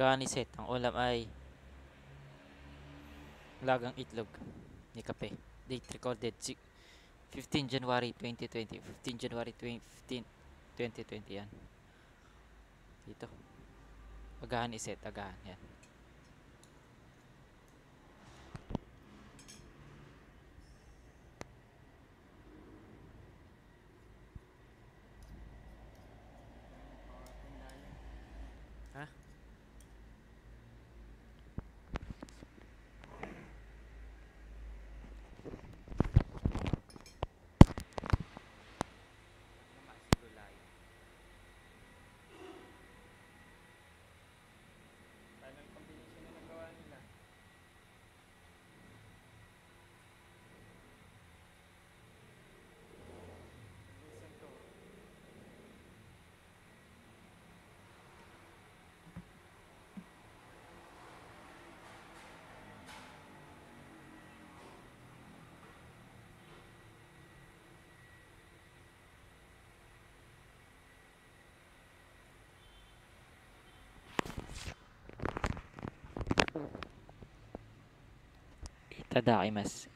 Gani set. Ang ulam ay lagang itlog ni kape. Date recorded si 15 January 2020. 15 January 20, 2020 yan. Dito. Agahan iset. Agahan. Yan. تداعي مس